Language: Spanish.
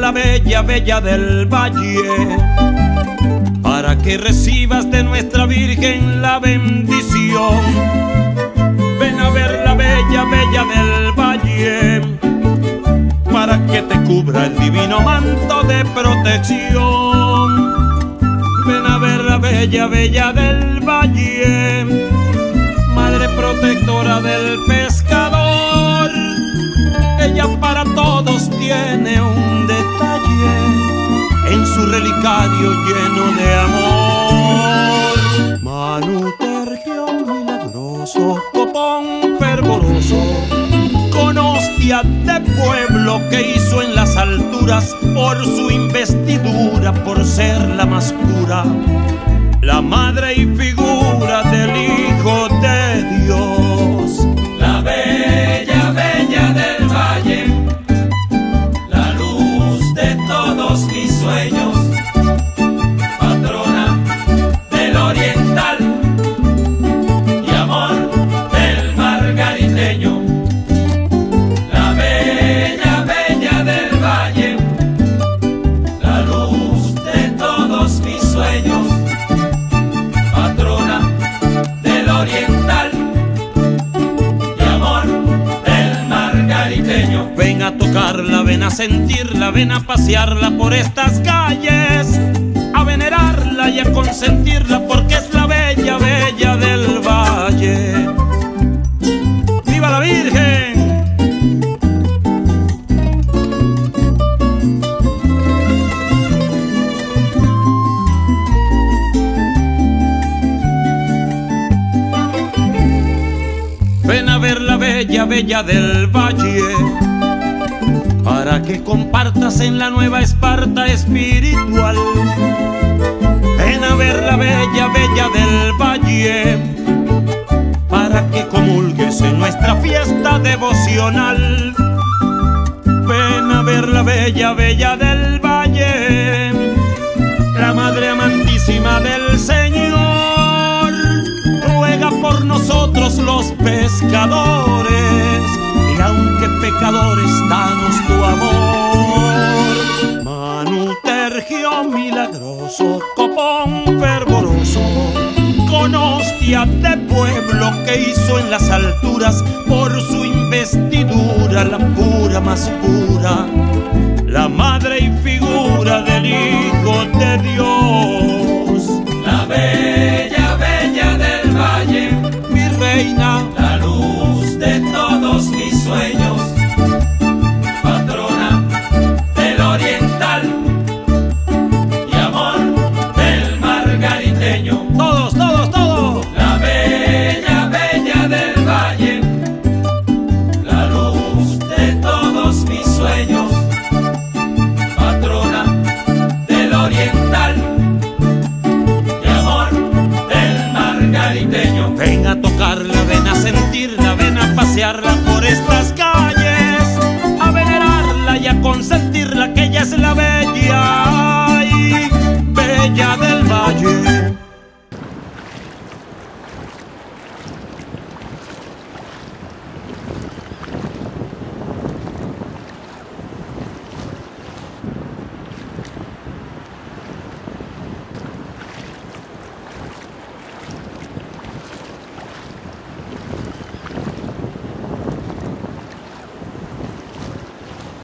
La bella, bella del valle, para que recibas de nuestra Virgen la bendición. Ven a ver la bella, bella del valle, para que te cubra el divino manto de protección. Ven a ver la bella, bella del valle, madre protectora del pescador. Ella para todos tiene su relicario lleno de amor. Manu Tergio milagroso, copón fervoroso, con hostia de pueblo que hizo en las alturas por su investidura, por ser la más pura, la madre y figura a tocarla, ven a sentirla, ven a pasearla por estas calles, a venerarla y a consentirla porque es la bella, bella del valle. ¡Viva la Virgen! Ven a ver la bella, bella del valle, para que compartas en la nueva Esparta espiritual. Ven a ver la bella, bella del valle, para que comulgues en nuestra fiesta devocional. Ven a ver la bella, bella del valle, la madre amantísima del Señor ruega por nosotros los pescadores, y aunque pecadores, danos tu amor. Manu Tergio milagroso, copón fervoroso, con hostia de pueblo que hizo en las alturas por su investidura la pura más pura, la madre y figura del Hijo de Dios. pasear